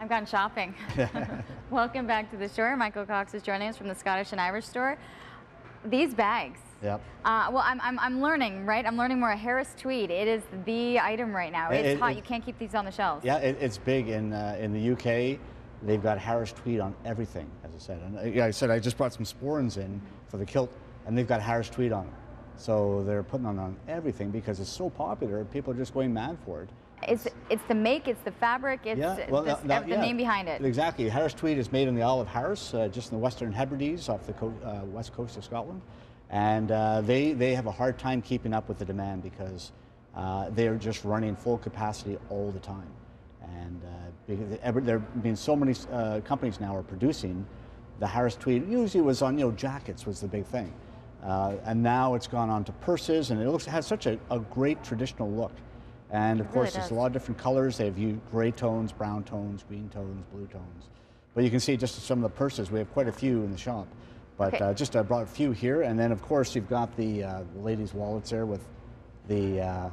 I've gone shopping. Welcome back to the store. Michael Cox is joining us from the Scottish and Irish store. These bags. Yep. Uh, well, I'm, I'm, I'm learning, right? I'm learning more. Harris Tweed. It is the item right now. It's It- hot. it- you can't keep these on the shelves. Yeah, it, it's big in uh, in the UK. They've got Harris Tweed on everything, as I said. And uh, yeah, I said I just brought some sporrans in for the kilt, and they've got Harris Tweed on them. So they're putting on on everything because it's so popular. People are just going mad for it. It's it's the make. It's the fabric. It's yeah, well, this- that- that- the yeah. name behind it. Exactly. Harris Tweed is made in the Isle of Harris, uh, just in the Western Hebrides off the co- uh, west coast of Scotland, and uh, they they have a hard time keeping up with the demand because uh, they are just running full capacity all the time, and uh, there have been so many uh, companies now are producing the Harris Tweed. Usually, it was on you know jackets was the big thing, uh, and now it's gone on to purses, and it looks it has such a, a great traditional look. And of It course, really there's a lot of different colors. They have gray tones, brown tones, green tones, blue tones. But you can see just some of the purses. We have quite a few in the shop. But Okay. uh, just I brought a few here, and then of course you've got the, uh, the ladies' wallets there with the uh,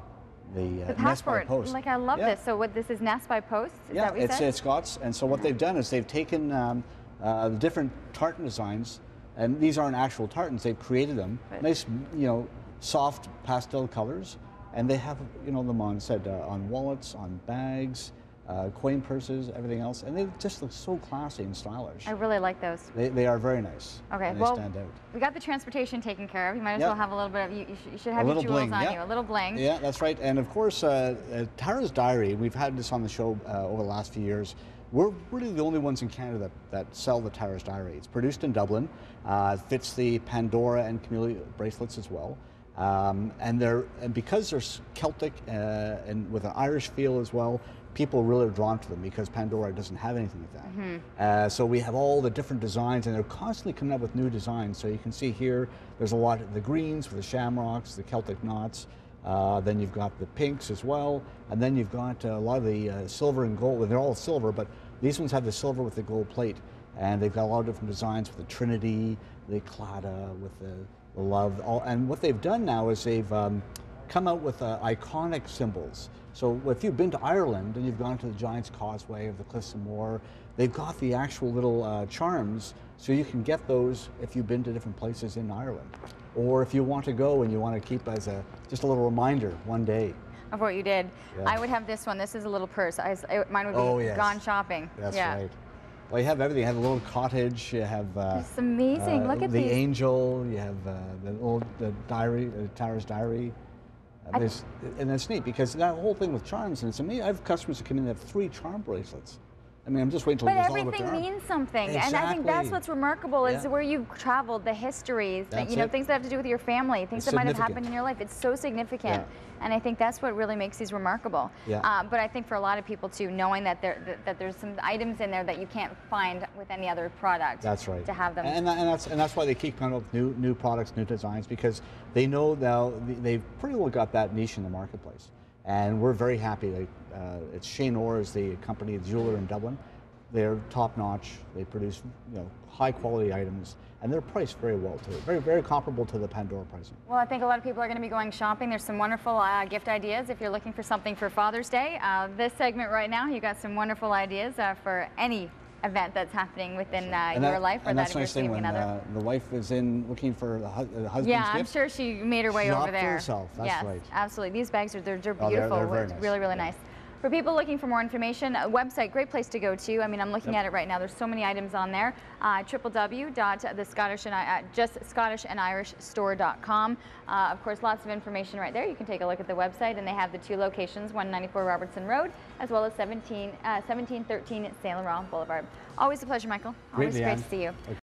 the, uh, The passport. Post. Like I love Yeah. this. So what this is Nest by Post? Is yeah, that what you it's said? it's Scots, and so what they've done is they've taken um, uh, the different tartan designs, and these aren't actual tartans. They've created them, Right. nice, you know, soft pastel colors, and they have you know them on said uh, on wallets, on bags, uh, coin purses, everything else, and they just look so classy and stylish. I really like those. They, they are very nice. Okay, and they well, stand out. we got the transportation taken care of. You might as Yep. well have a little bit of, you, you, should, you should have a your jewels bling, on yeah. you, a little bling. Yeah, that's right. And of course, uh, uh, Tara's Diary, we've had this on the show uh, over the last few years. We're really the only ones in Canada that, that sell the Tara's Diary. It's produced in Dublin, uh, fits the Pandora and Chamilia bracelets as well. Um, and they're and because they're Celtic uh, and with an Irish feel as well, people really are drawn to them because Pandora doesn't have anything like that. Uh, so we have all the different designs, and they're constantly coming up with new designs. So you can see here, there's a lot of the greens with the shamrocks, the Celtic knots. Uh, then you've got the pinks as well, and then you've got uh, a lot of the uh, silver and gold. They're all silver, but these ones have the silver with the gold plate, and they've got a lot of different designs with the Trinity, the Claddagh, with the love. All, and what they've done now is they've um, come out with uh, iconic symbols. So if you've been to Ireland and you've gone to the Giant's Causeway of the Cliffs of Moher, they've got the actual little uh, charms, so you can get those if you've been to different places in Ireland, or if you want to go and you want to keep as a just a little reminder one day. Of what you did. Yeah. I would have this one. This is a little purse. I, I- mine would be Oh, yes. gone shopping. That's yeah. right. Well, you have everything. You have a little cottage. You have uh, It's amazing. uh, Look at the these. angel. You have uh, the old the diary, uh, Tara's diary. Uh, and that's neat because that whole thing with charms, and it's amazing. I have customers that come in that have three charm bracelets. I mean, I'm just waiting till But there's all of everything means something, and I think that's what's remarkable is Yeah. where you've traveled, the histories, that, That's you know, it. things that have to do with your family, things It's that might have happened in your life. It's so significant, Yeah. and I think that's what really makes these remarkable. Yeah. Uh, but I think for a lot of people too, knowing that there that, that there's some items in there that you can't find with any other product. That's right. To have them. And, and that's and that's why they keep coming up with new new products, new designs, because they know now they've pretty well got that niche in the marketplace, and we're very happy. Uh, it's Shanore is the company, the jeweler in Dublin. They're top notch. They produce you know high quality items, and they're priced very well too. Very very comparable to the Pandora pricing. Well, I think a lot of people are going to be going shopping. There's some wonderful uh, gift ideas if you're looking for something for Father's Day. Uh, this segment right now, you got some wonderful ideas uh, for any event that's happening within uh, your that- life or and that that's of your nice thing when significant other. uh, the wife is in looking for the, hu- the husband's Yeah, I'm gift. sure she made her way over there. herself, that's yes, right. absolutely. These bags are they're, they're Oh, they're- beautiful. they're nice, really really yeah. nice. For people looking for more information, a website, great place to go to. I mean, I'm looking Yep. at it right now. There's so many items on there. Uh, www.thescottish and I- uh, just Scottish and Irish store.com. Uh, of course, lots of information right there. You can take a look at the website, and they have the two locations: 194 Robertson Road, as well as 17 uh, 1713 Saint Laurent Boulevard. Always a pleasure, Michael. Always great Leanne. to see you.